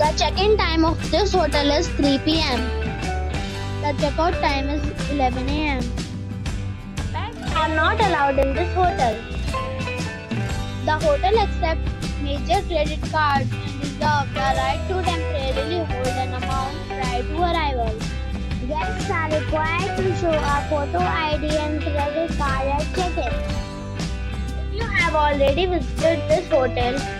The check-in time of this hotel is 3 p.m. The check-out time is 11 a.m. Pets are not allowed in this hotel. The hotel accepts major credit cards and reserves the right to temporarily hold an amount prior to arrival. Guests are required to show a photo ID and credit card at check-in. If you have already visited this hotel,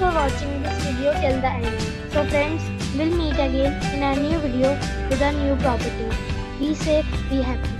For watching this video till the end. So friends, we'll meet again in a new video with a new property. Be safe, be happy.